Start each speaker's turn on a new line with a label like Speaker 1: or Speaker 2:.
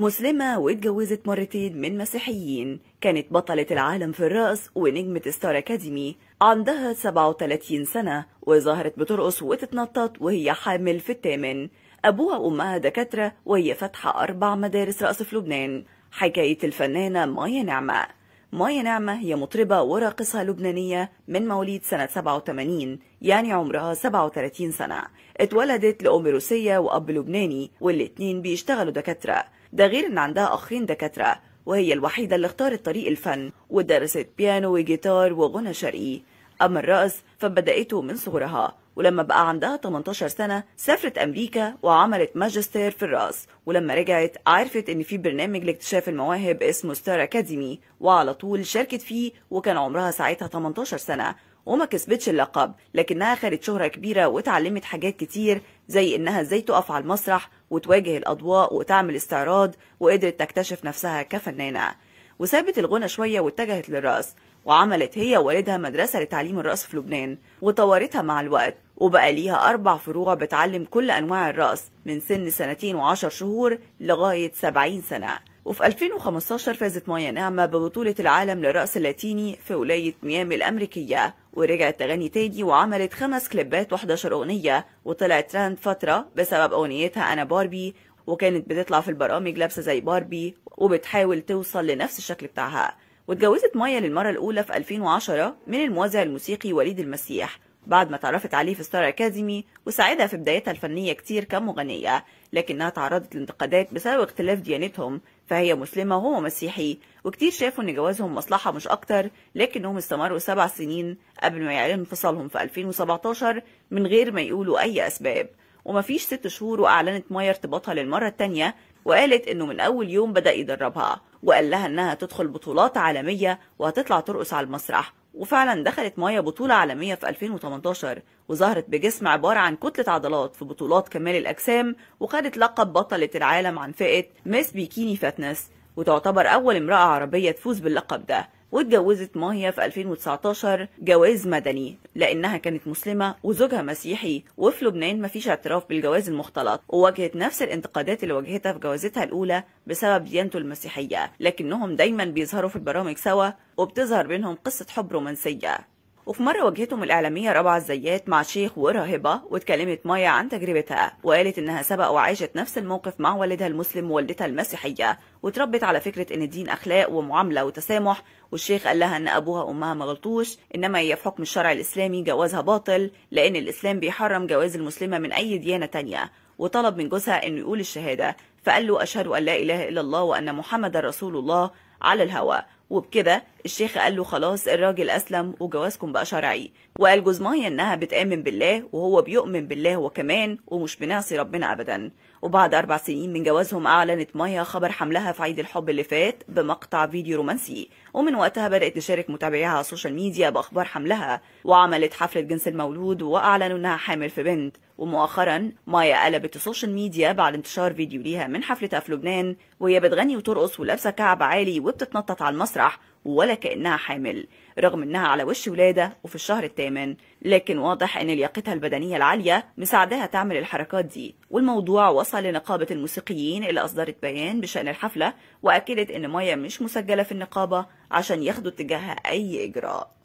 Speaker 1: مسلمة واتجوزت مرتين من مسيحيين. كانت بطلة العالم في الرقص ونجمة ستار أكاديمي. عندها 37 سنة وظهرت بترقص وتتنطط وهي حامل في الثامن. أبوها وأمها دكاترة وهي فاتحة أربع مدارس رقص في لبنان. حكاية الفنانة مايا نعمة. مايا نعمة هي مطربة وراقصة لبنانية من مواليد سنة 87 يعني عمرها 37 سنة. اتولدت لأم روسية وأب لبناني والاتنين بيشتغلوا دكاترة. ده غير إن عندها أخين دكاترة وهي الوحيدة اللي اختارت طريق الفن ودرست بيانو وجيتار وغنى شرقي. أما الرقص فبدأته من صغرها ولما بقى عندها 18 سنة سافرت أمريكا وعملت ماجستير في الرقص. ولما رجعت عرفت إن في برنامج لاكتشاف المواهب اسمه ستار أكاديمي وعلى طول شاركت فيه وكان عمرها ساعتها 18 سنة. وما كسبتش اللقب لكنها خدت شهرة كبيرة واتعلمت حاجات كتير زي إنها إزاي تقف على المسرح وتواجه الأضواء وتعمل استعراض وقدرت تكتشف نفسها كفنانة. وسابت الغنى شوية واتجهت للرقص وعملت هي ووالدها مدرسة لتعليم الرقص في لبنان وطورتها مع الوقت وبقى ليها أربع فروع بتعلم كل أنواع الرقص من سن سنتين وعشر شهور لغاية سبعين سنة. وفي 2015 فازت مايا نعمة ببطولة العالم للرقص اللاتيني في ولاية ميامي الأمريكية. ورجعت تغني تاني وعملت خمس كليبات و11 أغنية وطلعت ترند فترة بسبب أغنيتها أنا باربي وكانت بتطلع في البرامج لابسة زي باربي وبتحاول توصل لنفس الشكل بتاعها. واتجوزت مايا للمرة الأولى في 2010 من الموزع الموسيقي وليد المسيح. بعد ما تعرفت عليه في ستار أكاديمي وساعدها في بدايتها الفنية كتير كمغنية لكنها تعرضت لانتقادات بسبب اختلاف ديانتهم فهي مسلمة وهو مسيحي وكتير شافوا إن جوازهم مصلحة مش أكتر لكنهم استمروا سبع سنين قبل ما يعلنوا انفصالهم في 2017 من غير ما يقولوا أي أسباب. ومفيش ست شهور وأعلنت مايا ارتباطها للمرة التانية وقالت إنه من أول يوم بدأ يدربها وقال لها إنها تدخل بطولات عالمية وهتطلع ترقص على المسرح. وفعلا دخلت مايا بطولة عالمية في 2018 وظهرت بجسم عبارة عن كتلة عضلات في بطولات كمال الأجسام وخدت لقب بطلة العالم عن فئة ميس بيكيني فاتنس وتعتبر أول امرأة عربية تفوز باللقب ده. واتجوزت ماهية في 2019 جواز مدني لأنها كانت مسلمة وزوجها مسيحي وفي لبنان مفيش اعتراف بالجواز المختلط وواجهت نفس الانتقادات اللي واجهتها في جوازتها الأولى بسبب ديانته المسيحية لكنهم دايما بيظهروا في البرامج سوا وبتظهر بينهم قصة حب رومانسية. وفي مرة واجهتهم الإعلامية ربع الزيات مع شيخ وراهبة واتكلمت مايا عن تجربتها وقالت إنها سبق وعاشت نفس الموقف مع والدها المسلم ووالدتها المسيحية وتربت على فكرة إن الدين أخلاق ومعاملة وتسامح والشيخ قال لها إن أبوها وأمها ما غلطوش إنما هي في حكم الشرع الإسلامي جوازها باطل لأن الإسلام بيحرم جواز المسلمة من أي ديانة تانية. وطلب من جوزها إنه يقول الشهادة فقال له أشهد أن لا إله إلا الله وأن محمد رسول الله على الهوى. وبكده الشيخ قال له خلاص الراجل أسلم وجوازكم بقى شرعي. وقال جوز مايا إنها بتآمن بالله وهو بيؤمن بالله هو كمان ومش بنعصي ربنا أبدا. وبعد أربع سنين من جوازهم أعلنت مايا خبر حملها في عيد الحب اللي فات بمقطع فيديو رومانسي. ومن وقتها بدأت تشارك متابعيها على ال social media بأخبار حملها. وعملت حفلة جنس المولود وأعلنوا إنها حامل في بنت. ومؤخرا مايا قلبت ال social media بعد انتشار فيديو ليها من حفلتها في لبنان. وهي بتغني وترقص ولابسة كعب عالي وبتتنطط على المسرح. ولا كأنها حامل رغم إنها على وش ولادة وفي الشهر الثامن. لكن واضح إن لياقتها البدنية العالية مساعدها تعمل الحركات دي. والموضوع وصل لنقابة الموسيقيين اللي اصدرت بيان بشأن الحفلة وأكدت إن مايا مش مسجلة في النقابة عشان ياخدوا اتجاهها أي إجراء.